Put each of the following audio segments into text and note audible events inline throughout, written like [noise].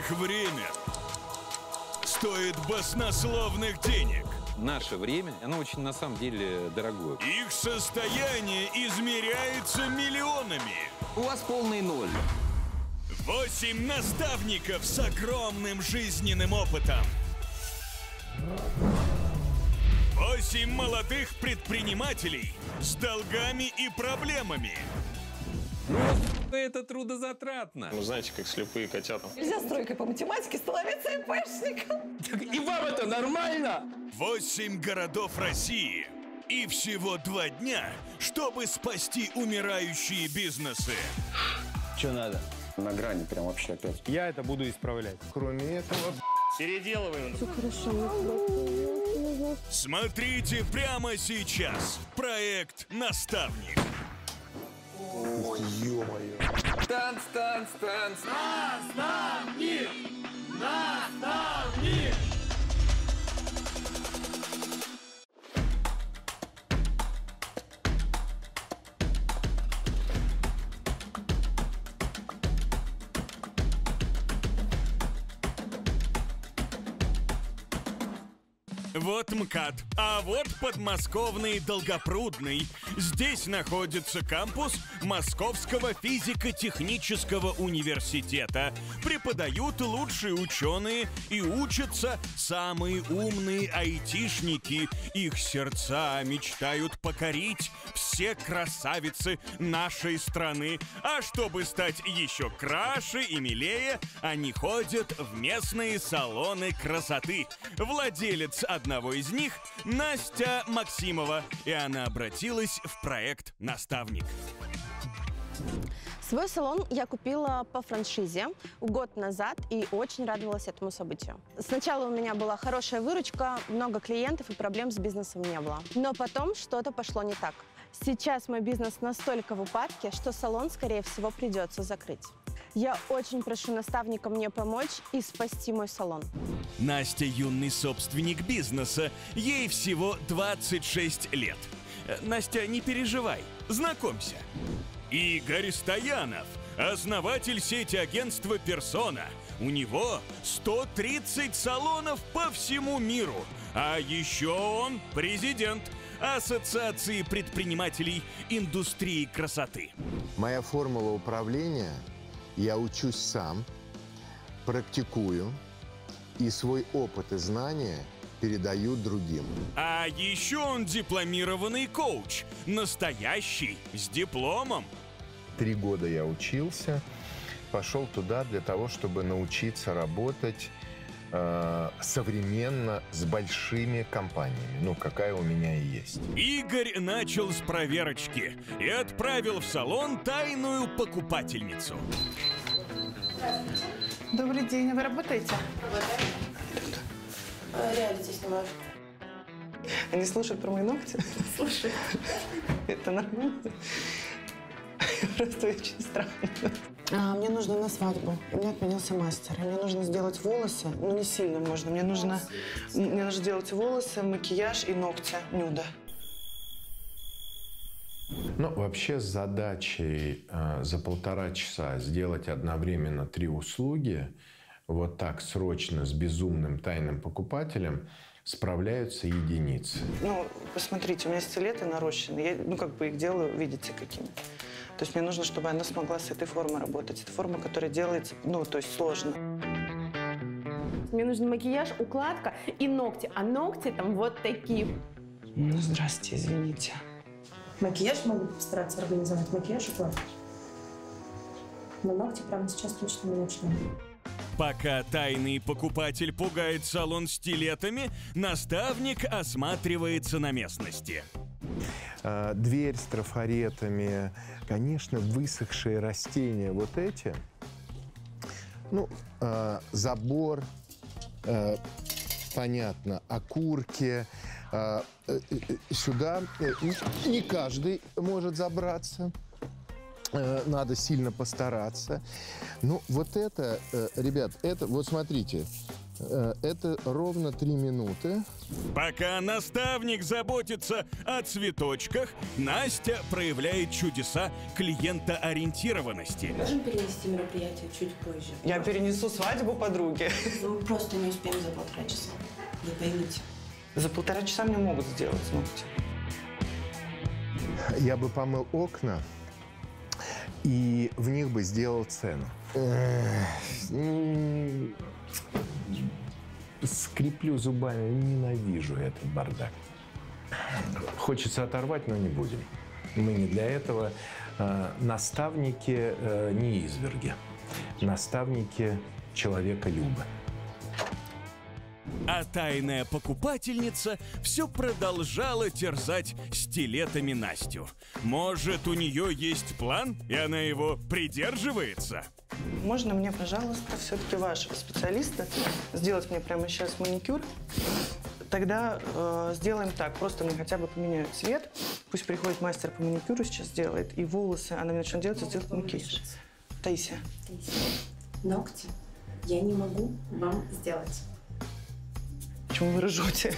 Их время стоит баснословных денег. Наше время, оно очень на самом деле дорогое. Их состояние измеряется миллионами. У вас полный ноль. Восемь наставников с огромным жизненным опытом. Восемь молодых предпринимателей с долгами и проблемами. Это трудозатратно. Ну, знаете, как слепые котята. Нельзя стройкой по математике становиться ИПшником. И вам это нормально? Восемь городов России. И всего два дня, чтобы спасти умирающие бизнесы. Что надо? На грани прям вообще опять. Я это буду исправлять. Кроме этого... Переделываем. Смотрите прямо сейчас. Проект «Наставник». Ё-моё. Танц, танц, танц. Вот МКАД, а вот подмосковный Долгопрудный. Здесь находится кампус Московского физико-технического университета. Преподают лучшие ученые и учатся самые умные айтишники. Их сердца мечтают покорить все красавицы нашей страны. А чтобы стать еще краше и милее, они ходят в местные салоны красоты. Владелец одного из них – Настя Максимова, и она обратилась в проект «Наставник». Свой салон я купила по франшизе год назад и очень радовалась этому событию. Сначала у меня была хорошая выручка, много клиентов и проблем с бизнесом не было. Но потом что-то пошло не так. Сейчас мой бизнес настолько в упадке, что салон, скорее всего, придется закрыть. Я очень прошу наставника мне помочь и спасти мой салон. Настя – юный собственник бизнеса. Ей всего 26 лет. Э, Настя, не переживай, знакомься. Игорь Стоянов, основатель сети агентства «Персона». У него 130 салонов по всему миру. А еще он президент Ассоциации предпринимателей индустрии красоты. Моя формула управления – я учусь сам, практикую и свой опыт и знания передаю другим. А еще он дипломированный коуч, настоящий, с дипломом. Три года я учился, пошел туда для того, чтобы научиться работать современно с большими компаниями, ну, какая у меня и есть. Игорь начал с проверочки и отправил в салон тайную покупательницу. Добрый день, а вы работаете? Реалити снимаю. Они слушают про мои ногти? Слушают. Это нормально? Просто очень странно. А, мне нужно на свадьбу. У меня отменился мастер. И мне нужно сделать волосы. Ну, не сильно можно. Мне нужно, мне нужно сделать волосы, макияж и ногти. Нюда. Ну, вообще с задачей э, за полтора часа сделать одновременно три услуги, вот так срочно с безумным тайным покупателем, справляются единицы. Ну, посмотрите, у меня стилеты нарощены. Я, ну, как бы их делаю, видите, какими. То есть мне нужно, чтобы она смогла с этой формой работать. Это форма, которая делается, ну, то есть сложно. Мне нужен макияж, укладка и ногти. А ногти там вот такие. Ну, здрасте, извините. Макияж могу постараться организовать, макияж и укладку. Но ногти прямо сейчас точно не начну. Пока тайный покупатель пугает салон стилетами, наставник осматривается на местности. Э, Дверь с трафаретами, конечно, высохшие растения вот эти. Ну, э, забор, э, понятно, окурки. Сюда не- каждый может забраться. Надо сильно постараться. Ну, вот это, ребят, это, вот смотрите, Это ровно три минуты. Пока наставник заботится о цветочках, Настя проявляет чудеса клиентоориентированности. Можем перенести мероприятие чуть позже? Я перенесу свадьбу подруги. Ну, мы просто не успеем за полтора часа. Вы поймите. За полтора часа мне могут сделать ногти. Я бы помыл окна и в них бы сделал цену. Скреплю зубами, ненавижу этот бардак. Хочется оторвать, но не будем. Мы не для этого. Э, Наставники э, не изверги. Наставники человека-любы. А тайная покупательница все продолжала терзать стилетами Настю. Может, у нее есть план, и она его придерживается? Можно мне, пожалуйста, все-таки вашего специалиста сделать мне прямо сейчас маникюр? Тогда э, сделаем так. Просто мне хотя бы поменяют цвет. Пусть приходит мастер по маникюру сейчас сделает. И волосы она мне начнет делать, и сделает макияж. Таисия. Ногти я не могу вам сделать. Почему вы ржете?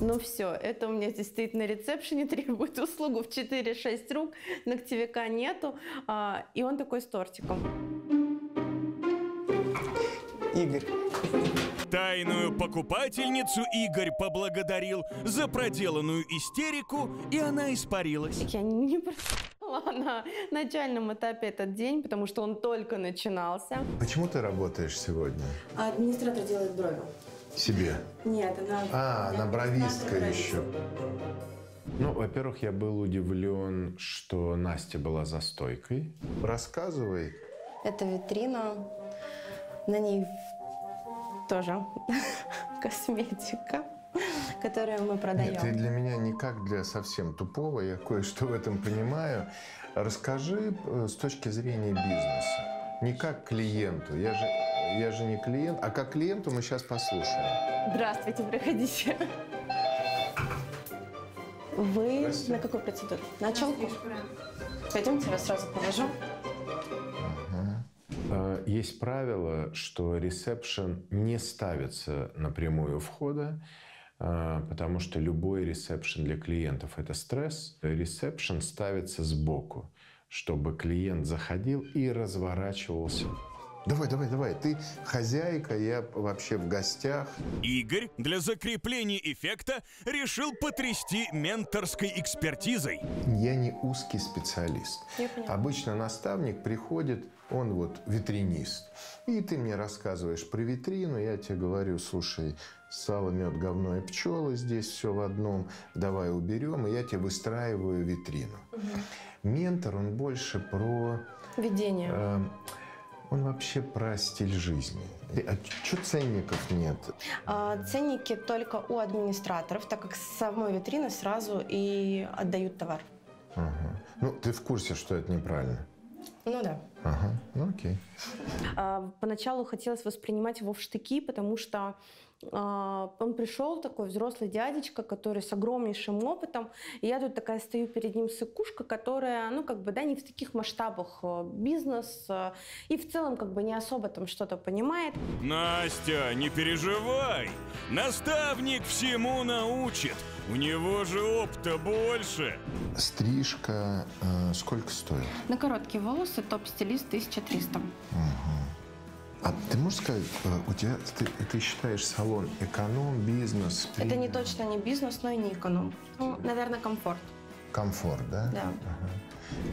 Ну все, это у меня здесь стоит на ресепшене, [laughs] требует услугу в 4-6 рук, ногтевика нету, а, и он такой с тортиком. Игорь. Тайную покупательницу Игорь поблагодарил за проделанную истерику, и она испарилась. Я не [laughs] просила на начальном этапе этот день, потому что он только начинался. Почему ты работаешь сегодня? А администратор делает брови. Себе. Нет, она... А, она бровистка еще. Ну, во-первых, я был удивлен, что Настя была за стойкой. Рассказывай. Это витрина, на ней тоже [laughs] косметика, которую мы продаем. Нет, ты для меня никак для совсем тупого, я кое-что в этом понимаю. Расскажи э, с точки зрения бизнеса. Не как клиенту. Я же, я же не клиент, а как клиенту мы сейчас послушаем. Здравствуйте, проходите. Вы Здрасте. на какую процедуру? На челку? Пойдемте, я вас сразу положу. Э, Есть правило, что ресепшн не ставится напрямую входа, э, потому что любой ресепшн для клиентов – это стресс. Ресепшн ставится сбоку, чтобы клиент заходил и разворачивался. Давай, давай, давай. Ты хозяйка, я вообще в гостях. Игорь для закрепления эффекта решил потрясти менторской экспертизой. Я не узкий специалист. Обычно наставник приходит, он вот витринист. И ты мне рассказываешь про витрину, я тебе говорю, слушай, сало, мед, говно и пчелы, здесь все в одном, давай уберем, и я тебе выстраиваю витрину. Ментор, он больше про... Видение. э, он вообще про стиль жизни. А что ценников нет? А, Ценники только у администраторов, так как с самой витрины сразу и отдают товар. Ага. Ну, ты в курсе, что это неправильно? Ну да. Ага, ну окей. А, Поначалу хотелось воспринимать его в штыки, потому что он пришел такой взрослый дядечка, который с огромнейшим опытом, и я тут такая стою перед ним сыкушка, которая, ну как бы, да, не в таких масштабах э, бизнес э, и в целом как бы не особо там что-то понимает. Настя, не переживай. Наставник всему научит. У него же опыта больше. Стрижка э, сколько стоит? На короткие волосы топ-стилист 1300. А ты можешь сказать, э, у тебя ты, ты считаешь салон эконом, бизнес, Это не премиум? точно не бизнес, но и не эконом. Ну, наверное, комфорт. комфорт, да? Да.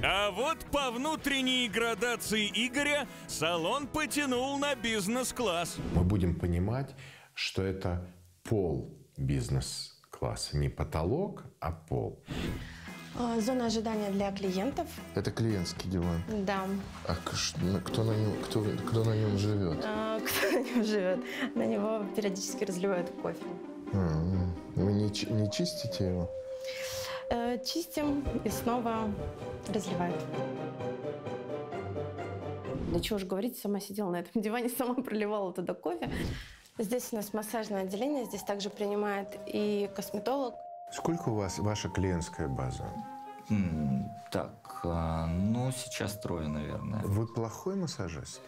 А вот по внутренней градации Игоря салон потянул на бизнес-класс. Мы будем понимать, что это пол бизнес-класса, не потолок, а пол. А, Зона ожидания для клиентов. Это клиентский диван. Да. А кто на нем, кто, кто на нем живет? А, [laughs] Кто на нем живет? На него периодически разливают кофе. А, м. Вы не, не чистите его? Э, Чистим и снова разливают. Да чего уж говорить, сама сидела на этом [laughs] диване, сама проливала туда кофе. Здесь у нас массажное отделение, здесь также принимает и косметолог. Сколько у вас ваша клиентская база? М, Так, а, ну, сейчас трое, наверное. Вы плохой массажист?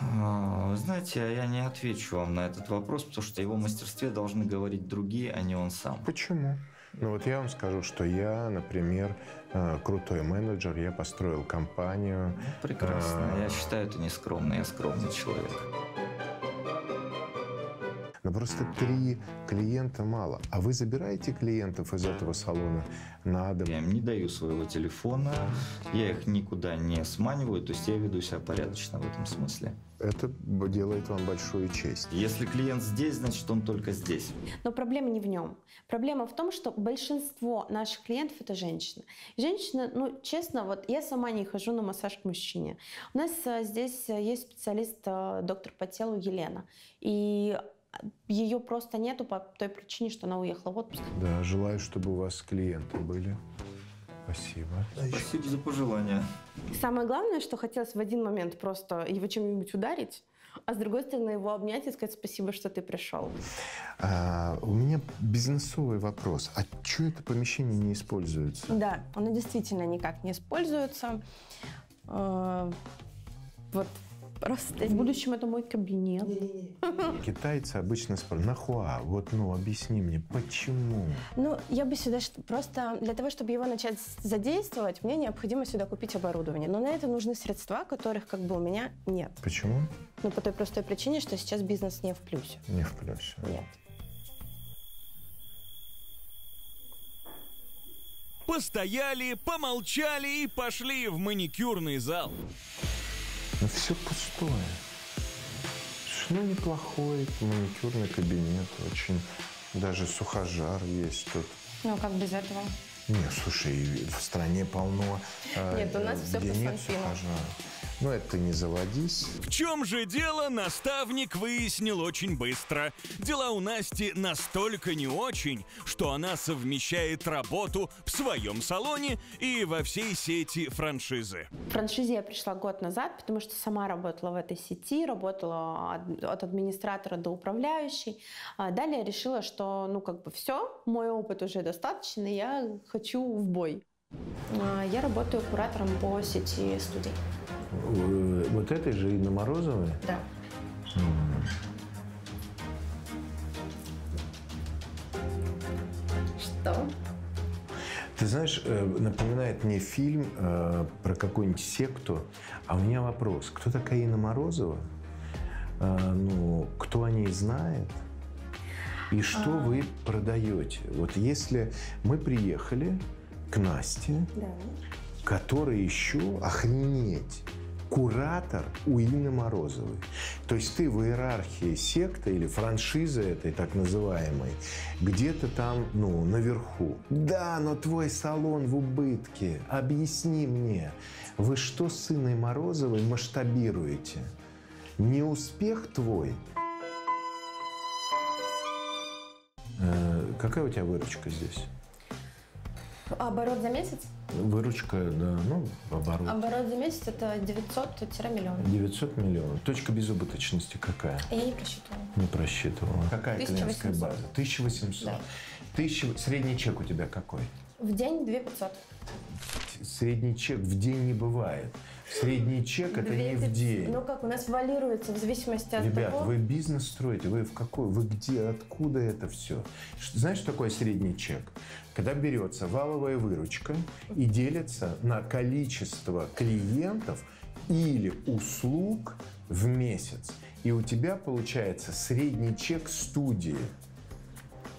А, Знаете, а я не отвечу вам на этот вопрос, потому что его мастерстве должны говорить другие, а не он сам. Почему? Ну вот я вам скажу, что я, например, э, крутой менеджер, я построил компанию. Прекрасно. А. Я считаю это нескромно. Я скромный человек. Просто три клиента мало. А вы забираете клиентов из этого салона на дом? Я им не даю своего телефона, я их никуда не сманиваю, то есть я веду себя порядочно в этом смысле. Это делает вам большую честь. Если клиент здесь, значит он только здесь. Но проблема не в нем. Проблема в том, что большинство наших клиентов это женщины. Женщины, ну, честно, вот я сама не хожу на массаж к мужчине. У нас э, здесь э, есть специалист, э, доктор по телу Елена. И ее просто нету по той причине, что она уехала в отпуск. Да, желаю, чтобы у вас клиенты были. Спасибо. Спасибо за пожелания. Самое главное, что хотелось в один момент просто его чем-нибудь ударить, а с другой стороны его обнять и сказать спасибо, что ты пришел. А, у меня бизнесовый вопрос. А что это помещение не используется? Да, оно действительно никак не используется. Э, Вот просто в будущем это мой кабинет. Китайцы обычно спрашивают, нахуа? Вот, ну, объясни мне, почему? Ну, я бы сюда просто для того, чтобы его начать задействовать, мне необходимо сюда купить оборудование. Но на это нужны средства, которых как бы у меня нет. Почему? Ну, по той простой причине, что сейчас бизнес не в плюсе. Не в плюсе. Нет. Постояли, помолчали и пошли в маникюрный зал. Ну, все пустое. Ну, неплохой маникюрный кабинет. Очень даже сухожар есть тут. Ну, как без этого? Не, слушай, в стране полно... э, Нет, у нас всё где по сухожара. Ну, это не заводись. В чем же дело, наставник выяснил очень быстро. Дела у Насти настолько не очень, что она совмещает работу в своем салоне и во всей сети франшизы. В франшизе я пришла год назад, потому что сама работала в этой сети, работала от, администратора до управляющей. А Далее решила, что, ну, как бы все, мой опыт уже достаточно, и я хочу в бой. А, Я работаю куратором по сети студий. Э, Вот этой же Инна Морозовой? Да. Что? Ты знаешь, э, напоминает мне фильм э, про какую-нибудь секту. А у меня вопрос. Кто такая Инна Морозова? Ну, кто о ней знает? И что вы продаете? Вот если мы приехали к Насте, Да. который еще охренеть куратор у Инны Морозовой. То есть ты в иерархии секты или франшизы этой так называемой где-то там, ну, наверху. Да, но твой салон в убытке. Объясни мне, вы что с Инной Морозовой масштабируете? Не успех твой? Э, какая у тебя выручка здесь? Оборот за месяц? Выручка, да, ну, оборот. Оборот за месяц это 900-миллион. 900 миллионов. Точка безубыточности какая? Я не просчитывала. Не просчитывала. Какая 1800. клиентская база? 1800. Да. Тысяча- Средний чек у тебя какой? В день 2500. Средний чек в день не бывает. Средний чек это не в 2500. день. Ну как, у нас валируется в зависимости от Ребят, того... вы бизнес строите, вы в какой, вы где, откуда это все? Знаешь, что такое средний чек? Когда берется валовая выручка и делится на количество клиентов или услуг в месяц. И у тебя получается средний чек студии.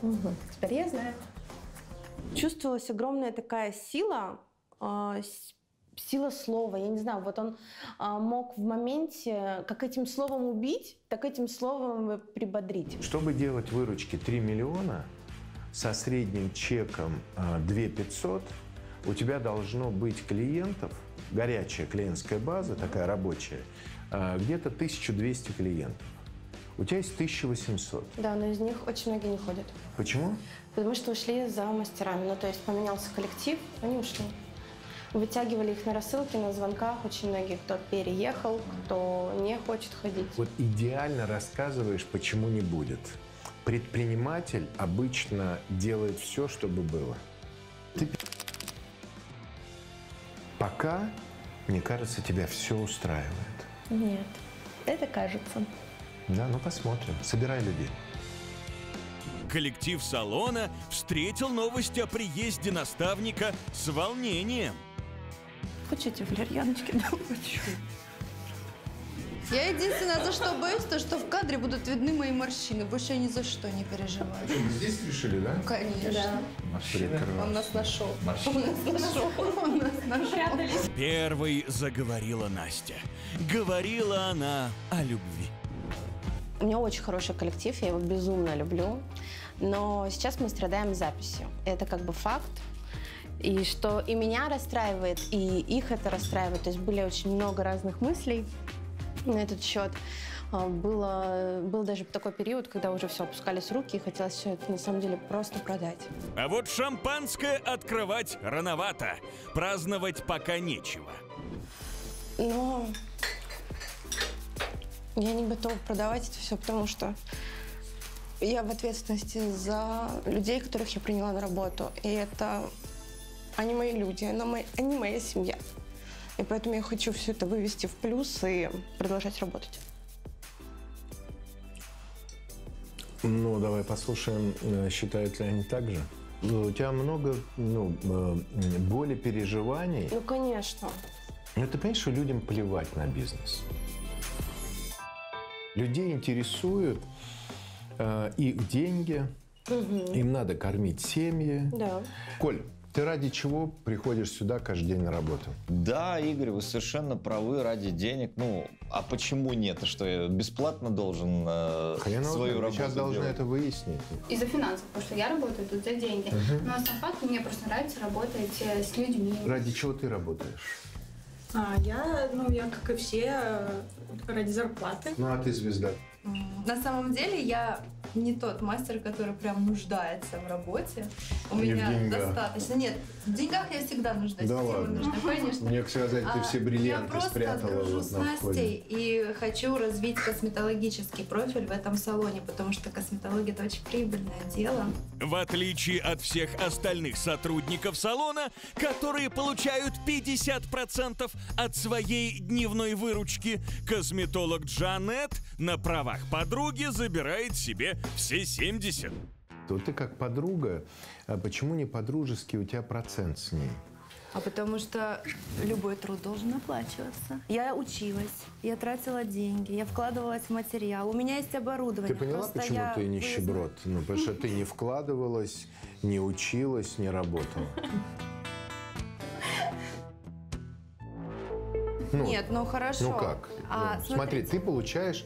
Мгм. Теперь я знаю. Чувствовалась огромная такая сила, с- сила слова. Я не знаю, вот он а, мог в моменте как этим словом убить, так этим словом прибодрить. Чтобы делать выручки 3 миллиона со средним чеком а, 2 500, у тебя должно быть клиентов, горячая клиентская база, такая рабочая, а, где-то 1200 клиентов. У тебя есть 1800. Да, но из них очень многие не ходят. Почему? Потому что ушли за мастерами. Ну, то есть поменялся коллектив, они ушли. Вытягивали их на рассылке, на звонках. Очень многие, кто переехал, кто не хочет ходить. Вот идеально рассказываешь, почему не будет. Предприниматель обычно делает все, чтобы было. Ты. Пока, мне кажется, тебя все устраивает. Нет. Это кажется. Да, ну посмотрим. Собирай людей. Коллектив салона встретил новость о приезде наставника с волнением. Хочете валерьяночки? Да, хочу. Я единственное, за что боюсь, то, что в кадре будут видны мои морщины. Больше я ни за что не переживаю. Здесь решили, да? Конечно. Он нас нашел. Он нас нашел. Он нас нашел. Первой заговорила Настя. Говорила она о любви. У меня очень хороший коллектив, я его безумно люблю. Но сейчас мы страдаем записью. Это как бы факт. И что и меня расстраивает, и их это расстраивает. То есть были очень много разных мыслей на этот счет. А, Было, был даже такой период, когда уже все опускались руки, и хотелось все это на самом деле просто продать. А вот шампанское открывать рановато. Праздновать пока нечего. Но я не готова продавать это все, потому что я в ответственности за людей, которых я приняла на работу. И это они мои люди, она моя- они моя семья. И поэтому я хочу все это вывести в плюс и продолжать работать. Ну, давай послушаем, э, считают ли они так же. Ну, У тебя много ну, э, боли, переживаний. Ну, конечно. Но ты понимаешь, что людям плевать на бизнес. Людей интересуют э, их деньги, им надо кормить семьи. Да. Коль, ты ради чего приходишь сюда каждый день на работу? Да, Игорь, вы совершенно правы ради денег. Ну, а почему нет? А что, я бесплатно должен э, Хрен его свою работу сейчас должны делать? это выяснить. Из-за финансов, потому что я работаю тут за деньги. Но сам факт, мне просто нравится работать э, с людьми. Ради чего ты работаешь? А, я, ну, я, как и все, ради зарплаты. Ну, а ты звезда. На самом деле я не тот мастер, который прям нуждается в работе. У Не меня достаточно. Нет, в деньгах я всегда нуждаюсь. Да ладно. нужны, конечно. Мне сказать, ты А, все я бриллианты просто спрятала дружу вот с. Настей и хочу развить косметологический профиль в этом салоне, потому что косметология это очень прибыльное дело. В отличие от всех остальных сотрудников салона, которые получают 50% от своей дневной выручки, косметолог Джанет на правах подруги забирает себе все 70. Вот ты как подруга, а почему не по-дружески у тебя процент с ней? А потому что любой труд должен оплачиваться. Я училась, я тратила деньги, я вкладывалась в материал. У меня есть оборудование. Ты поняла, Просто почему я ты нищеброд? Ну, потому что ты не вкладывалась, не училась, не работала. Ну, [laughs] Нет, ну хорошо. Ну как? А, Ну, смотри, ты получаешь,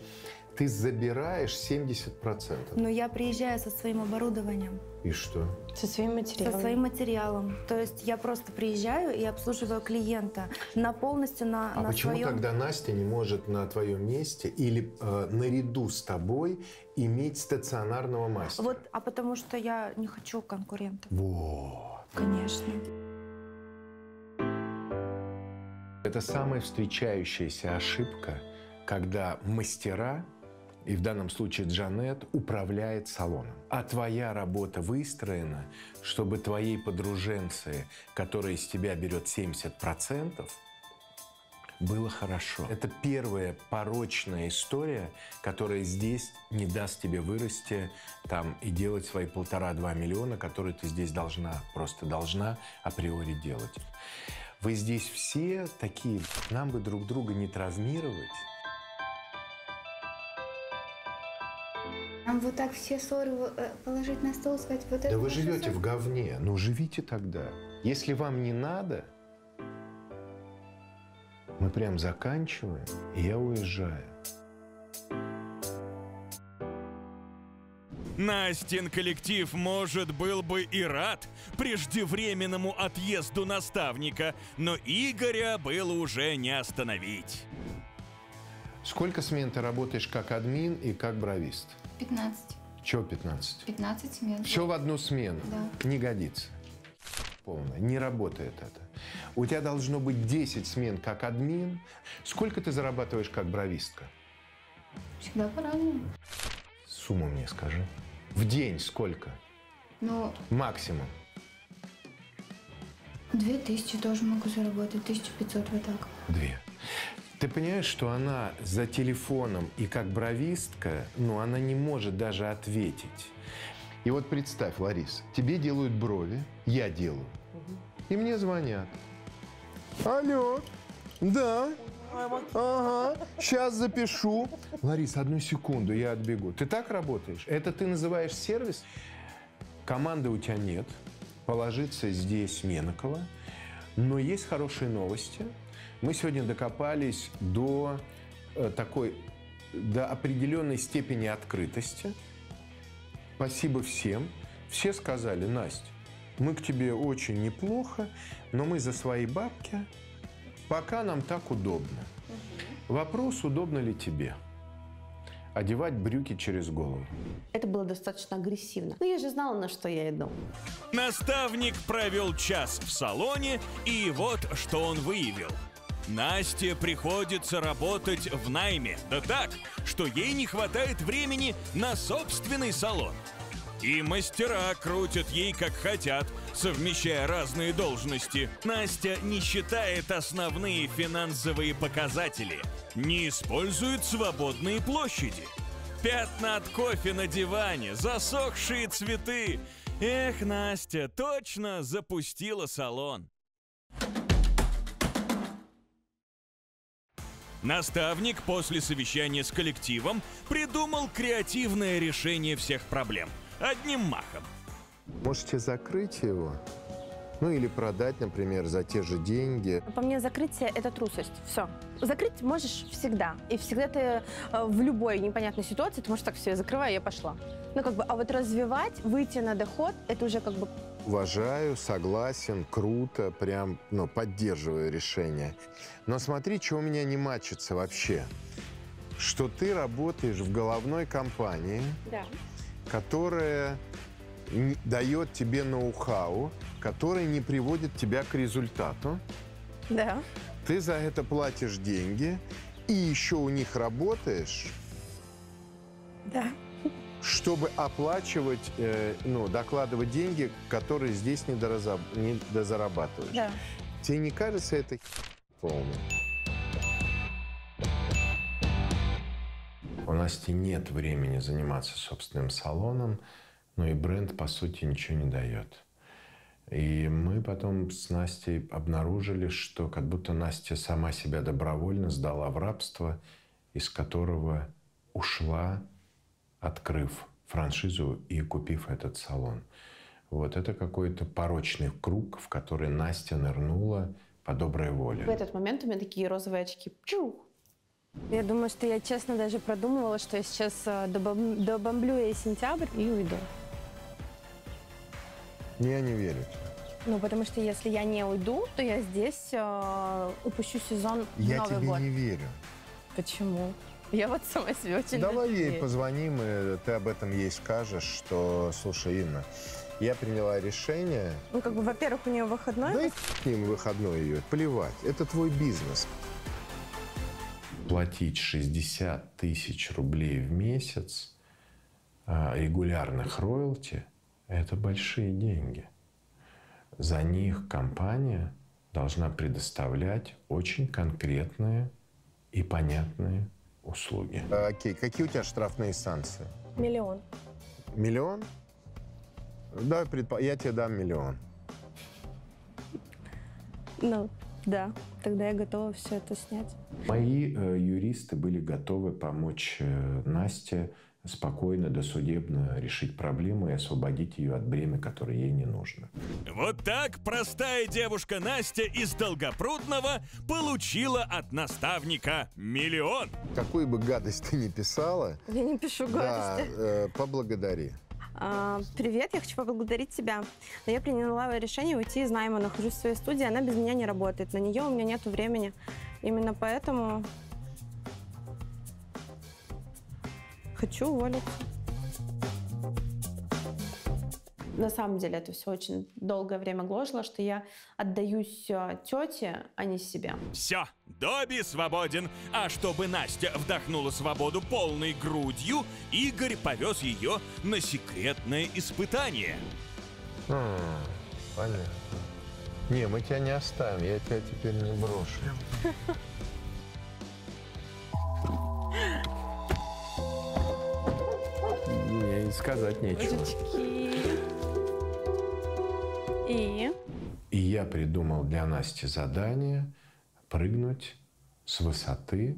ты забираешь 70%. Но я приезжаю со своим оборудованием, И что? Со своим материалом. со своим материалом. То есть я просто приезжаю и обслуживаю клиента на полностью на, А на почему своем... тогда Настя не может на твоем месте или э, наряду с тобой иметь стационарного мастера? Вот, а потому что я не хочу конкурентов, Вот. конечно. Это самая встречающаяся ошибка, когда мастера, и в данном случае Джанет, управляет салоном. А твоя работа выстроена, чтобы твоей подруженции, которая из тебя берет 70%, было хорошо. Это первая порочная история, которая здесь не даст тебе вырасти там и делать свои полтора-два миллиона, которые ты здесь должна, просто должна априори делать. Вы здесь все такие, нам бы друг друга не травмировать. Нам вот так все ссоры э, положить на стол, сказать, вот это Да вы живете ссора. в говне, ну живите тогда. Если вам не надо, мы прям заканчиваем, и я уезжаю. Настин коллектив, может, был бы и рад преждевременному отъезду наставника, но Игоря было уже не остановить. Сколько смен ты работаешь как админ и как бровист? 15. Чего 15? 15 смен. Все в одну смену. Да. Не годится. Полно. Не работает это. У тебя должно быть 10 смен как админ. Сколько ты зарабатываешь как бровистка? Всегда по-разному. Сумму мне скажи. В день сколько? Ну, Максимум. 2000 тоже могу заработать, 1500 вот так. Две. Ты понимаешь, что она за телефоном и как бровистка, ну, она не может даже ответить. И вот представь, Ларис, тебе делают брови, я делаю, и мне звонят. Алло, да, ага, сейчас запишу. Ларис, одну секунду, я отбегу. Ты так работаешь? Это ты называешь сервис? Команды у тебя нет. Положиться здесь не на кого. Но есть хорошие новости. Мы сегодня докопались до э, такой, до определенной степени открытости. Спасибо всем. Все сказали, Настя, мы к тебе очень неплохо, но мы за свои бабки, пока нам так удобно. Вопрос, удобно ли тебе одевать брюки через голову. Это было достаточно агрессивно. Но я же знала, на что я иду. Наставник провел час в салоне, и вот что он выявил. Насте приходится работать в найме, да так, что ей не хватает времени на собственный салон. И мастера крутят ей как хотят, совмещая разные должности. Настя не считает основные финансовые показатели, не использует свободные площади. Пятна от кофе на диване, засохшие цветы. Эх, Настя, точно запустила салон. Наставник после совещания с коллективом придумал креативное решение всех проблем. Одним махом. Можете закрыть его? Ну или продать, например, за те же деньги. По мне, закрытие – это трусость. Все. Закрыть можешь всегда. И всегда ты э, в любой непонятной ситуации, ты можешь так все, я закрываю, я пошла. Ну, как бы, а вот развивать, выйти на доход – это уже как бы Уважаю, согласен, круто, прям, ну, поддерживаю решение. Но смотри, что у меня не мачится вообще. Что ты работаешь в головной компании, Да. которая дает тебе ноу-хау, которая не приводит тебя к результату. Да. Ты за это платишь деньги, и еще у них работаешь, Да. Чтобы оплачивать, э, ну, докладывать деньги, которые здесь не, дораза- не дозарабатываешь. Да. Тебе не кажется это полным? У Насти нет времени заниматься собственным салоном, но и бренд, по сути, ничего не дает. И мы потом с Настей обнаружили, что как будто Настя сама себя добровольно сдала в рабство, из которого ушла, открыв франшизу и купив этот салон. Вот это какой-то порочный круг, в который Настя нырнула по доброй воле. В этот момент у меня такие розовые очки. Чу! Я думаю, что я честно даже продумывала, что я сейчас э, добом- добомблю ей сентябрь и уйду. Я не верю. Ну, потому что если я не уйду, то я здесь э, упущу сезон в Я Новый тебе год. не верю. Почему? Я вот сама себе очень Давай ей позвоним, и ты об этом ей скажешь, что, слушай, Инна, я приняла решение, Ну, как бы, во-первых, у нее выходной. дай с ним выходной ее, плевать, это твой бизнес. Платить 60 тысяч рублей в месяц а, регулярных роялти – это большие деньги. За них компания должна предоставлять очень конкретные и понятные услуги. Окей, какие у тебя штрафные санкции? Миллион. Миллион? Давай, предпо- я тебе дам миллион. Ну, да. Тогда я готова все это снять. Мои э, юристы были готовы помочь э, Насте спокойно, досудебно решить проблему и освободить ее от бремя, которое ей не нужно. Вот так простая девушка Настя из Долгопрудного получила от наставника миллион. Какую бы гадость ты ни писала, Я не пишу да, гадости. э, поблагодари. А, привет, я хочу поблагодарить тебя. Но я приняла решение уйти из найма. Нахожусь в своей студии, она без меня не работает. На нее у меня нет времени. Именно поэтому хочу уволиться. На самом деле это все очень долгое время гложило, что я отдаюсь э, тете, а не себе. Все, Добби свободен. А чтобы Настя вдохнула свободу полной грудью, Игорь повез ее на секретное испытание. А, понятно. Не, мы тебя не оставим, я тебя теперь не брошу. [laughs] сказать нечего. И? И я придумал для Насти задание прыгнуть с высоты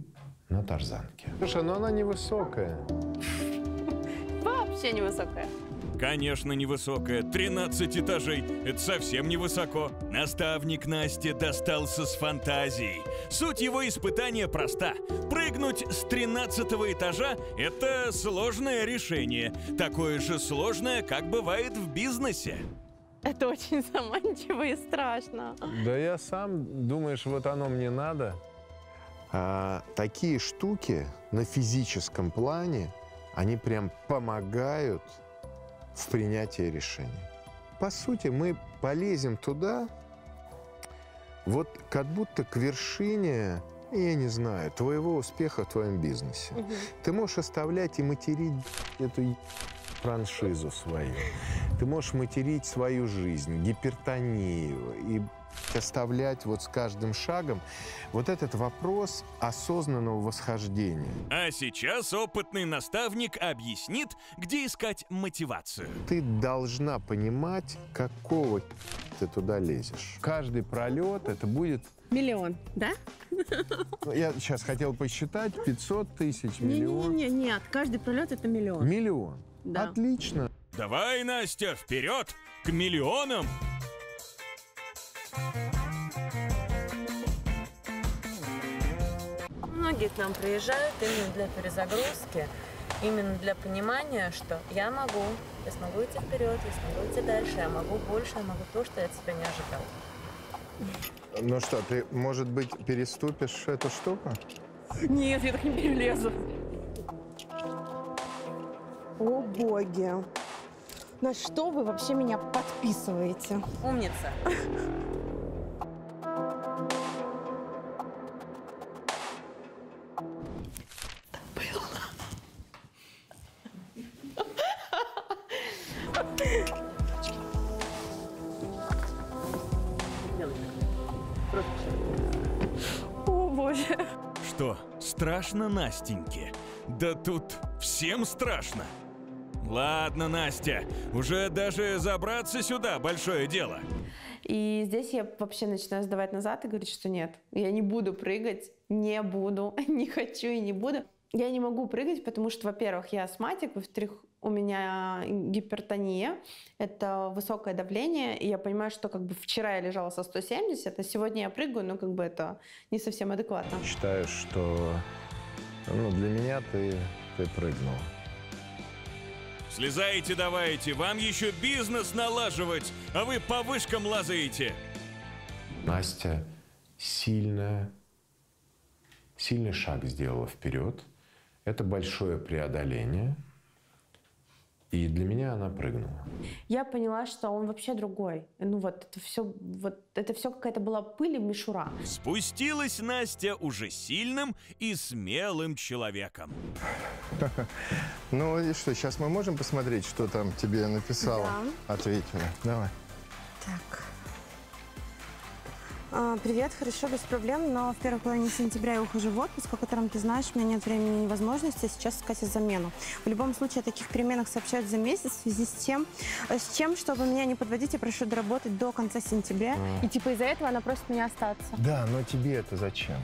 на тарзанке. Слушай, ну она невысокая. Вообще невысокая. Конечно, невысокая. 13 этажей. Это совсем невысоко. Наставник Насте достался с фантазией. Суть его испытания проста. Прыгнуть с 13 этажа – это сложное решение. Такое же сложное, как бывает в бизнесе. Это очень [laughs] заманчиво и страшно. Да я сам, думаешь, вот оно мне надо? А, такие штуки на физическом плане, они прям помогают в принятии решений. По сути, мы полезем туда, вот как будто к вершине, я не знаю, твоего успеха в твоем бизнесе. Ты можешь оставлять и материть эту франшизу свою. Ты можешь материть свою жизнь, гипертонию и оставлять вот с каждым шагом вот этот вопрос осознанного восхождения. А сейчас опытный наставник объяснит, где искать мотивацию. Ты должна понимать, какого ты туда лезешь. Каждый пролет это будет Миллион, да? Ну, Я сейчас хотел посчитать 500 тысяч, миллион. Не-не-не, нет, каждый пролет это миллион. Миллион. Да. Отлично. Давай, Настя, вперед! К миллионам! Многие к нам приезжают именно для перезагрузки, именно для понимания, что я могу, я смогу идти вперед, я смогу идти дальше, я могу больше, я могу то, что я от себя не ожидал. Ну что, ты, может быть, переступишь эту штуку? Нет, я так не перелезу. О боги. На что вы вообще меня подписываете? Умница. О боже. Что, страшно Настеньке? Да тут всем страшно. Ладно, Настя, уже даже забраться сюда большое дело. И здесь я вообще начинаю сдавать назад и говорить, что нет, я не буду прыгать, не буду, [laughs] не хочу и не буду. Я не могу прыгать, потому что, во-первых, я астматик, во-вторых, у меня гипертония, это высокое давление, и я понимаю, что как бы вчера я лежала со 170, а сегодня я прыгаю, но как бы это не совсем адекватно. Считаю, что ну, для меня ты, ты прыгнул. Слезайте давайте, вам еще бизнес налаживать, а вы по вышкам лазаете. Настя сильная, сильный шаг сделала вперед. Это большое преодоление. И для меня она прыгнула. Я поняла, что он вообще другой. Ну вот это все, вот это все какая-то была пыль и мишура. Спустилась Настя уже сильным и смелым человеком. [laughs] Ну и что, сейчас мы можем посмотреть, что там тебе написала? Ответила. Давай. Так. А, Привет, хорошо, без проблем, но в первой половине сентября я ухожу в отпуск, о котором ты знаешь, у меня нет времени и возможности сейчас искать замену. В любом случае о таких переменах сообщают за месяц в связи с тем, с чем, чтобы меня не подводить, я прошу доработать до конца сентября. И типа из-за этого она просит меня остаться. Да, но тебе это зачем?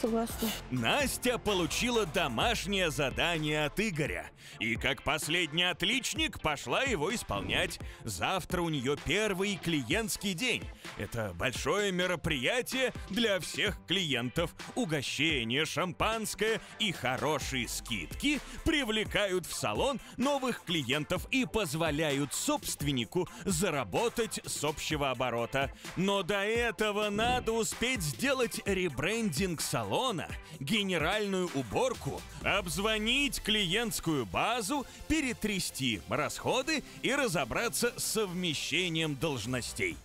Согласна. Настя получила домашнее задание от Игоря. И как последний отличник пошла его исполнять. Завтра у нее первый клиентский день. Это большое мероприятие для всех клиентов. Угощение, шампанское и хорошие скидки привлекают в салон новых клиентов и позволяют собственнику заработать с общего оборота. Но до этого надо успеть сделать ребрендинг салона, генеральную уборку, обзвонить клиентскую базу, перетрясти расходы и разобраться с совмещением должностей.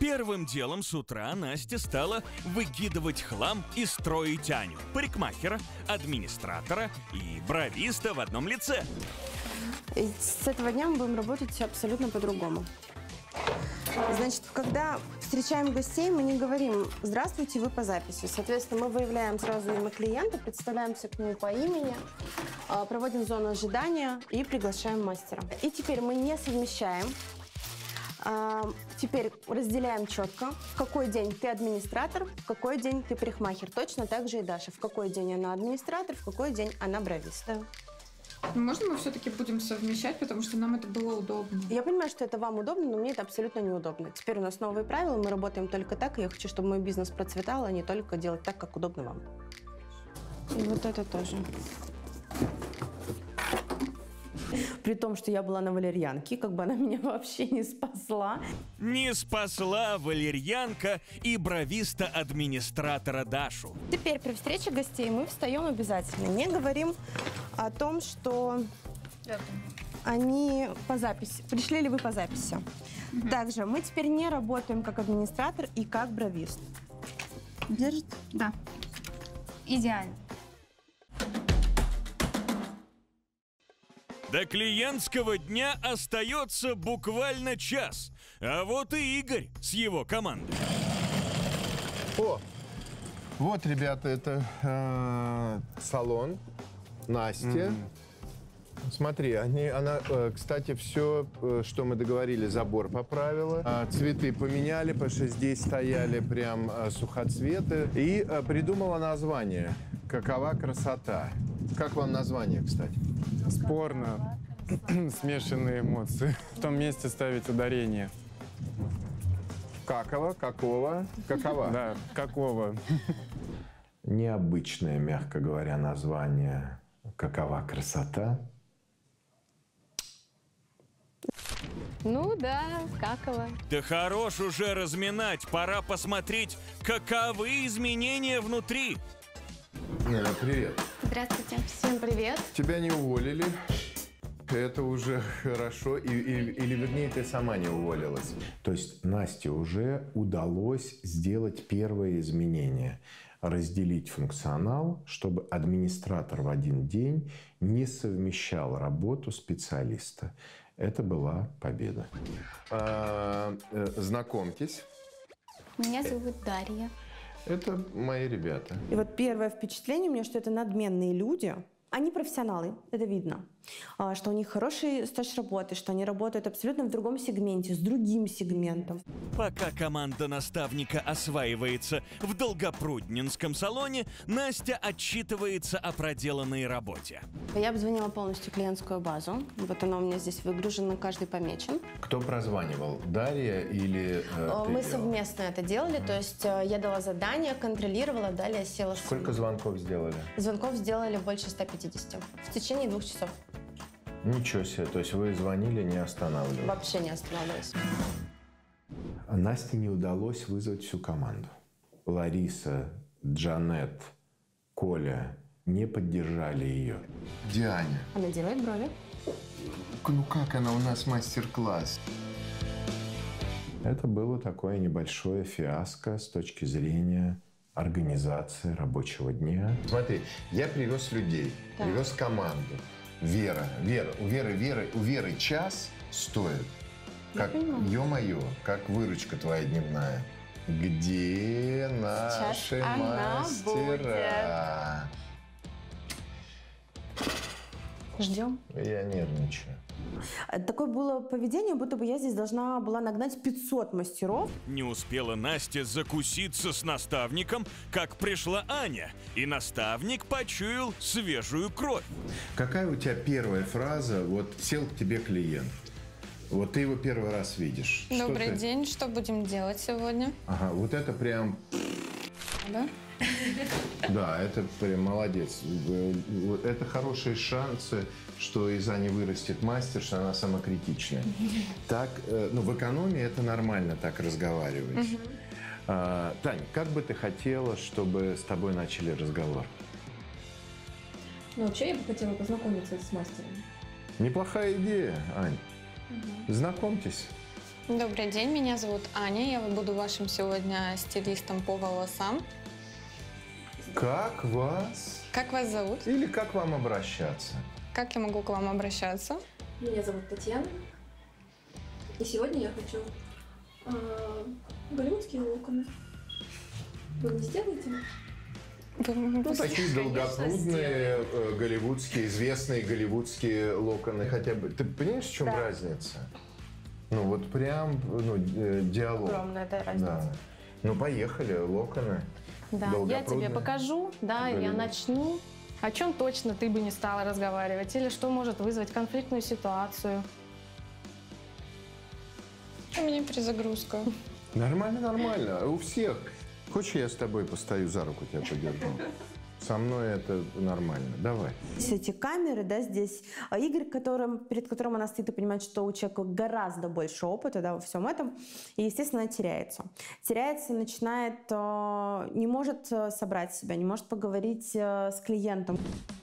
Первым делом с утра Настя стала выкидывать хлам и строить Аню, парикмахера, администратора и бровиста в одном лице. И с этого дня мы будем работать абсолютно по-другому. Значит, когда встречаем гостей, мы не говорим «Здравствуйте, вы по записи». Соответственно, мы выявляем сразу имя клиента, представляемся к нему по имени, а, проводим зону ожидания и приглашаем мастера. И теперь мы не совмещаем а, Теперь разделяем четко, в какой день ты администратор, в какой день ты парикмахер. Точно так же и Даша. В какой день она администратор, в какой день она бровист. Можно мы все-таки будем совмещать, потому что нам это было удобно? Я понимаю, что это вам удобно, но мне это абсолютно неудобно. Теперь у нас новые правила, мы работаем только так, и я хочу, чтобы мой бизнес процветал, а не только делать так, как удобно вам. И вот это тоже. [laughs] При том, что я была на валерьянке, как бы она [laughs] меня вообще не спасла. Не спасла валерьянка и бровиста-администратора Дашу. Теперь при встрече гостей мы встаем обязательно. Не говорим о том, что они по записи. Пришли ли вы по записи? Также мы теперь не работаем как администратор и как бровист. Держит? Да. Идеально. До клиентского дня остается буквально час. А вот и Игорь с его командой. О, вот, ребята, это э, салон Насти. Смотри, они, она, э, кстати, все, э, что мы договорили, забор поправила, а, цветы поменяли, потому что здесь стояли прям э, сухоцветы, и придумала название «Какова красота». Как вам название, кстати? Спорно. [clears throat] Смешанные эмоции. В том месте ставить ударение. Какова, какого, какова. Да, какого. Необычное, мягко говоря, название «Какова красота». Ну да, каково. Да хорош уже разминать, пора посмотреть, каковы изменения внутри. Э, Привет. Здравствуйте. Всем привет. Тебя не уволили. Это уже хорошо. И- и- или, вернее, ты сама не уволилась. То есть Насте уже удалось сделать первое изменение. Разделить функционал, чтобы администратор в один день не совмещал работу специалиста. Это была победа. А, э, знакомьтесь. Меня зовут Дарья. Это мои ребята. И вот первое впечатление у меня, что это надменные люди. Они профессионалы, это видно. А, Что у них хороший стаж работы, что они работают абсолютно в другом сегменте, с другим сегментом. Пока команда наставника осваивается в Долгопрудненском салоне, Настя отчитывается о проделанной работе. Я обзвонила полностью клиентскую базу. Вот она у меня здесь выгружена, каждый помечен. Кто прозванивал? Дарья или э, Э, Мы делала? совместно это делали, то есть э, я дала задание, контролировала, далее села. Сколько звонков сделали? Звонков сделали больше 150 в течение двух часов. Ничего себе. То есть вы звонили, не останавливались. Вообще не останавливаясь. А Насте не удалось вызвать всю команду. Лариса, Джанет, Коля не поддержали ее. Дианя. Она делает брови. Ну как она у нас мастер-класс? Это было такое небольшое фиаско с точки зрения организации рабочего дня. Смотри, я привез людей, Так. привез команду. Вера, Вера, у Веры, Веры, у Веры час стоит. Как, ё-моё, как выручка твоя дневная. Где наши она мастера? Ждем. Я нервничаю. Э, Такое было поведение, будто бы я здесь должна была нагнать 500 мастеров. Не успела Настя закуситься с наставником, как пришла Аня, и наставник почуял свежую кровь. Какая у тебя первая фраза? Вот сел к тебе клиент. Вот ты его первый раз видишь. Что Добрый ты- день. Что будем делать сегодня? Ага, вот это прям, Да? Да, это прям молодец. Это хорошие шансы, что из Ани вырастет мастер, что она самокритичная. Так, э, ну, в экономии это нормально так разговаривать. А, Тань, как бы ты хотела, чтобы с тобой начали разговор? Ну, вообще, я бы хотела познакомиться с мастером. Неплохая идея, Ань. Знакомьтесь. Добрый день, меня зовут Аня. Я буду вашим сегодня стилистом по волосам. Как вас? Как вас зовут? Или как вам обращаться? Как я могу к вам обращаться? Меня зовут Татьяна. И сегодня я хочу А, голливудские локоны. Вы не сделаете? Ну, такие долгопрудные, э, голливудские, известные голливудские локоны хотя бы. Ты понимаешь, в чем Да. разница? Ну, вот прям, ну, э, диалог. Огромная, да, разница. Да. Ну, поехали, локоны. Да, я тебе покажу, да, я Голливуд. начну. О чем точно ты бы не стала разговаривать? Или что может вызвать конфликтную ситуацию? У меня перезагрузка. Нормально, нормально. У всех. Хочешь, я с тобой постою за руку тебя подержу? Со мной это нормально. Давай. Здесь эти камеры, да, здесь а, Игорь, которым, перед которым она стоит и понимает, что у человека гораздо больше опыта да, во всем этом, и, естественно, она теряется. Теряется, начинает, э, не может э, собрать себя, не может поговорить э, с клиентом.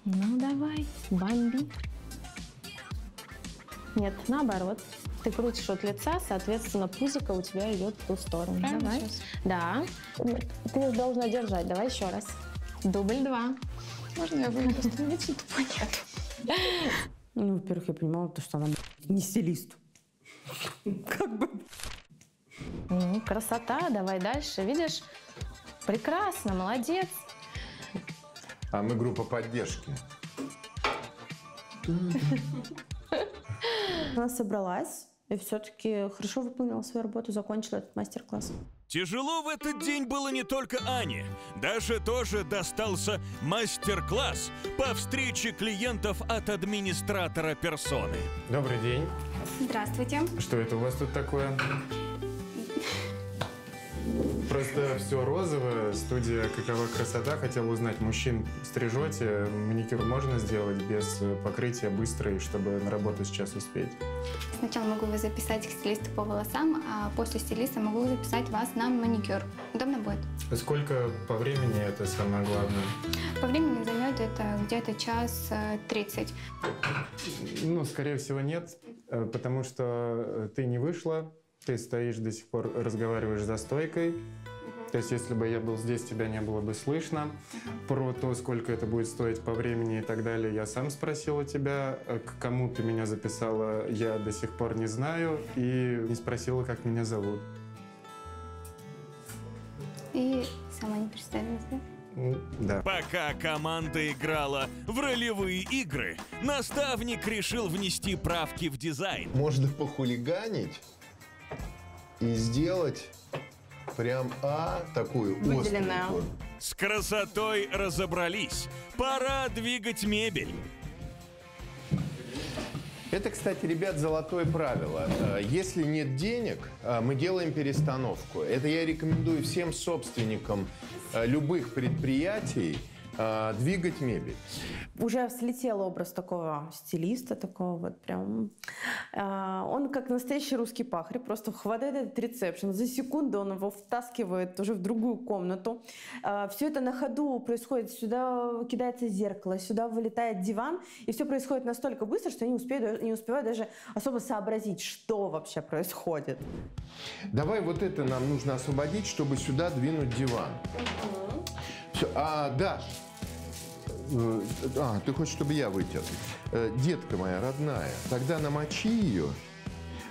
Ну давай, бомби. Нет, наоборот. Ты крутишь от лица, соответственно, пузико у тебя идет в ту сторону. Правильно Давай. сейчас? Да. Ты должна держать. Давай еще раз. Дубль два. Можно я выйду? Остановиться тупо нет. Ну, во-первых, я понимала, то, что она не стилист. Как бы. Ну, красота, давай дальше. Видишь? Прекрасно, молодец. А мы группа поддержки. Она собралась и все-таки хорошо выполнила свою работу, закончила этот мастер-класс. Тяжело в этот день было не только Ане. Даже тоже достался мастер-класс по встрече клиентов от администратора персоны. Добрый день. Здравствуйте. Что это у вас тут такое? Просто все розовое, студия «Какова красота». Хотел узнать, мужчин стрижете, маникюр можно сделать без э, покрытия быстро, и чтобы на работу сейчас успеть? Сначала могу вас записать к стилисту по волосам, а после стилиста могу записать вас на маникюр. Удобно будет? Сколько по времени это самое главное? По времени займет это где-то час э, тридцать. Ну, скорее всего, нет, э, потому что ты не вышла, ты стоишь до сих пор, разговариваешь за стойкой. То есть, если бы я был здесь, тебя не было бы слышно. Про то, сколько это будет стоить по времени и так далее, я сам спросил у тебя. Э, К кому ты меня записала, я до сих пор не знаю. И не спросила, как меня зовут. И сама не представилась, да? М, Да. Пока команда играла в ролевые игры, наставник решил внести правки в дизайн. Можно похулиганить и сделать прям А такую Выделенную. острую. С красотой разобрались. Пора двигать мебель. Это, кстати, ребят, золотое правило. Э, Если нет денег, э, мы делаем перестановку. Это я рекомендую всем собственникам э, любых предприятий э, двигать мебель. Уже слетел образ такого стилиста, такого вот прям... а, Он как настоящий русский пахарь, просто хватает этот ресепшн, за секунду он его втаскивает уже в другую комнату. Все это на ходу происходит, сюда кидается зеркало, сюда вылетает диван, и все происходит настолько быстро, что я не, успею, не успеваю даже особо сообразить, что вообще происходит. Давай вот это нам нужно освободить, чтобы сюда двинуть диван. Всё. А, Даш, э, а, ты хочешь, чтобы я вытер? Э, Детка моя родная, тогда намочи ее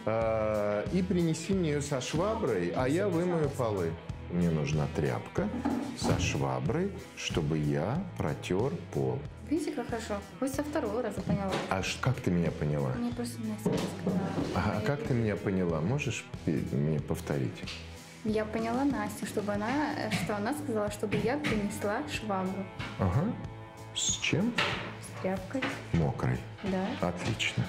э, и принеси мне ее со шваброй, а я вымою полы. Мне нужна тряпка со шваброй, чтобы я протер пол. Видите, как хорошо? Вы со второго раза поняла. А как ты меня поняла? Мне просто Настя сказала. А как ты меня поняла? Можешь мне повторить? Я поняла Настю, чтобы она, э, что она сказала, чтобы я принесла швабру Ага. С чем? с тряпкой. Мокрой. Да. Отлично.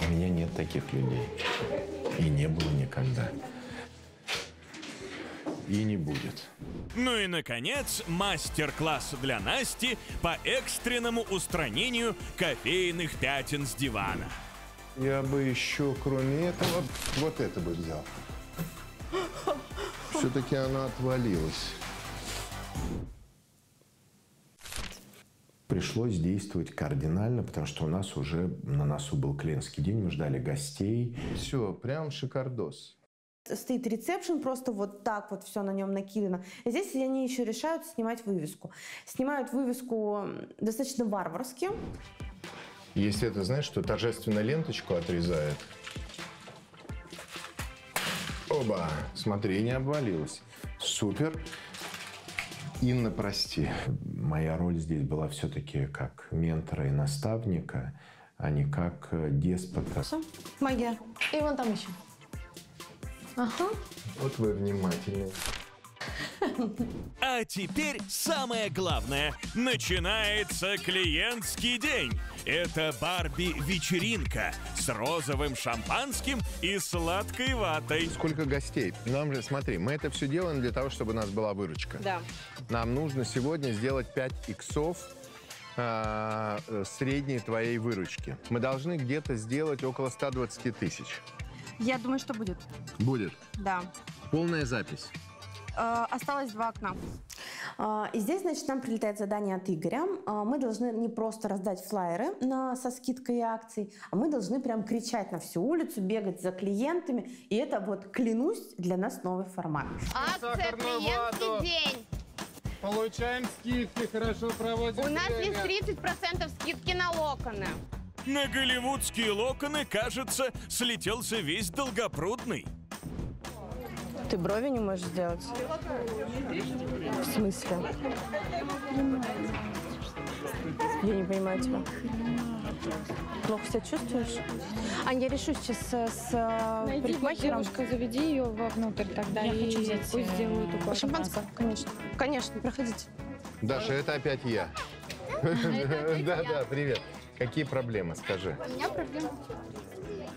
У меня нет таких людей. И не было никогда. И не будет. Ну и, наконец, мастер-класс для Насти по экстренному устранению кофейных пятен с дивана. Я бы еще, кроме этого, вот это бы взял. [laughs] Все-таки она отвалилась. Пришлось действовать кардинально, потому что у нас уже на носу был клиентский день, мы ждали гостей. Все, прям шикардос. Стоит ресепшн, просто вот так вот все на нем накидано. И здесь они еще решают снимать вывеску. Снимают вывеску достаточно варварски. Если это, знаешь, что торжественно ленточку отрезает. Оба! Смотри, не обвалилась. Супер. Инна, прости. Моя роль здесь была все-таки как ментора и наставника, а не как э, деспота. Магия. И вон там еще. Ага. Вот вы внимательные. [laughs] А теперь самое главное. Начинается клиентский день. Это Барби-вечеринка с розовым шампанским и сладкой ватой. Сколько гостей? Нам же, смотри, мы это все делаем для того, чтобы у нас была выручка. Да. Нам нужно сегодня сделать 5 иксов а, э, средней твоей выручки. Мы должны где-то сделать около 120 тысяч. Я думаю, что будет. Будет. Да. Полная запись. Э, осталось два окна. А, И здесь, значит, нам прилетает задание от Игоря. А, Мы должны не просто раздать флайеры на, со скидкой и акцией, а мы должны прям кричать на всю улицу, бегать за клиентами. И это вот, клянусь, для нас новый формат. Акция «Клиентский день». Получаем скидки, хорошо проводим У нас есть время. 30% скидки на локоны. На голливудские локоны, кажется, слетелся весь долгопрудный. Ты брови не можешь сделать? В смысле? Я не понимаю тебя. Плохо себя чувствуешь? Ань, я решу сейчас э, с э, Найди парикмахером. девушка, заведи ее вовнутрь тогда. Я и хочу взять, пусть э, сделают укладку Шампанское? Конечно. Конечно, проходите. Даша, это опять я. [laughs] Да, да, привет. Какие проблемы, скажи? У меня проблема.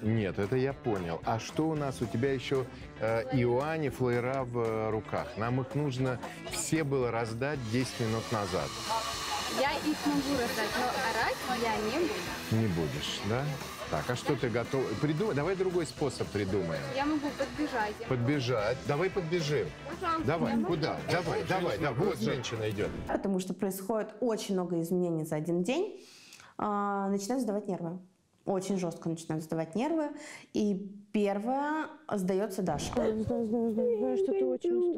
Нет, это я понял. А что у нас? У тебя еще э, Иоанни флеера в э, руках. Нам их нужно все было раздать 10 минут назад. Я их могу раздать, но орать я не буду. Не будешь, да? Так, а что ты готов? Придумай, давай другой способ придумаем. Я могу подбежать. Подбежать. Давай подбежим. Пожалуйста. Давай, я могу? куда? Давай, давай, да. Вот женщина идет. Потому что происходит очень много изменений за один день. А, Начинают сдавать нервы. Очень жестко начинают сдавать нервы. И первое сдается Даша. Знаю, знаю, знаю, знаю, что ты очень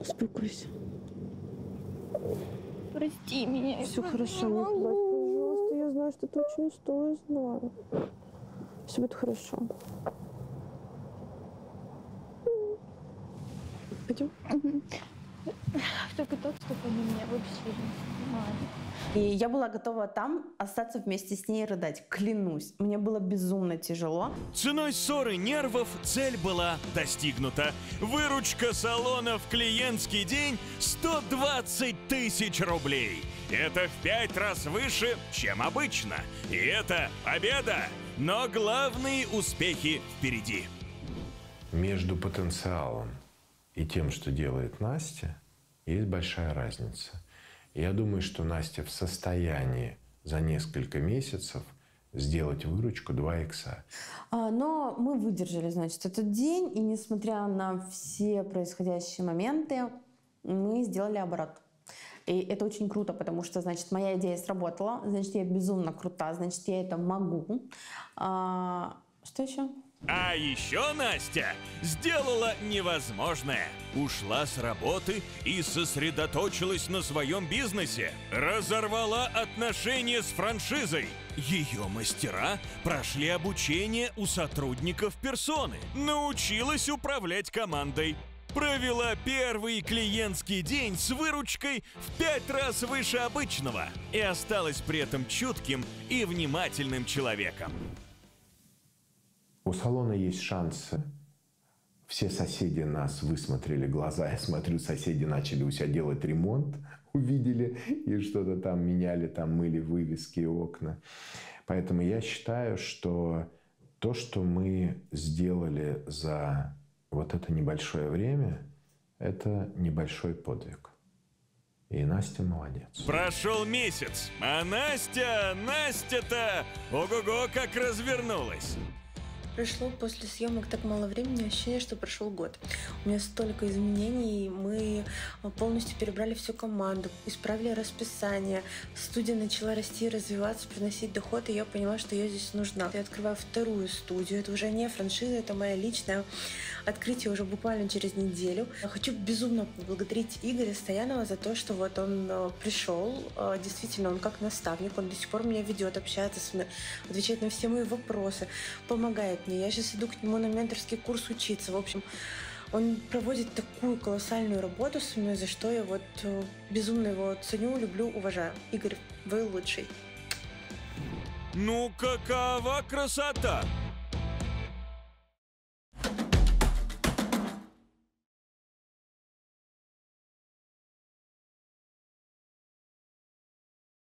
Успокойся. Прости меня. Все хорошо, не плачь, пожалуйста. Я знаю, что ты очень устала, знаю. Все будет хорошо. Пойдем? [laughs] Только так, чтобы они меня вообще не понимали. И я была готова там остаться вместе с ней и рыдать. Клянусь, мне было безумно тяжело. Ценой ссоры нервов цель была достигнута. Выручка салона в клиентский день 120 тысяч рублей. Это в пять раз выше, чем обычно. И это победа! Но главные успехи впереди. Между потенциалом и тем, что делает Настя, есть большая разница. Я думаю, что Настя в состоянии за несколько месяцев сделать выручку 2 икса. А, Но мы выдержали, значит, этот день, и несмотря на все происходящие моменты, мы сделали оборот. И это очень круто, потому что, значит, моя идея сработала, значит, я безумно крута, значит, я это могу. А, Что еще? А еще Настя сделала невозможное. Ушла с работы и сосредоточилась на своем бизнесе. Разорвала отношения с франшизой. Ее мастера прошли обучение у сотрудников персоны. Научилась управлять командой. Провела первый клиентский день с выручкой в пять раз выше обычного и осталась при этом чутким и внимательным человеком. У салона есть шансы. Все соседи нас высмотрели глаза. Я смотрю, соседи начали у себя делать ремонт, [laughs] увидели и что-то там меняли, там мыли вывески и окна. Поэтому я считаю, что то, что мы сделали за вот это небольшое время, это небольшой подвиг. И Настя молодец. Прошел месяц, а Настя, Настя-то, ого-го, как развернулась. Прошло после съемок так мало времени, ощущение, что прошел год. У меня столько изменений, мы полностью перебрали всю команду, исправили расписание, студия начала расти, развиваться, приносить доход, и я поняла, что я здесь нужна. Я открываю вторую студию, это уже не франшиза, это моя личная Открытие уже буквально через неделю. Хочу безумно поблагодарить Игоря Стоянова за то, что вот он э, пришел. Э, Действительно, он как наставник, он до сих пор меня ведет, общается со мной, отвечает на все мои вопросы, помогает мне. Я сейчас иду к нему на менторский курс учиться. В общем, он проводит такую колоссальную работу со мной, за что я вот э, безумно его ценю, люблю, уважаю. Игорь, вы лучший. Ну какова красота!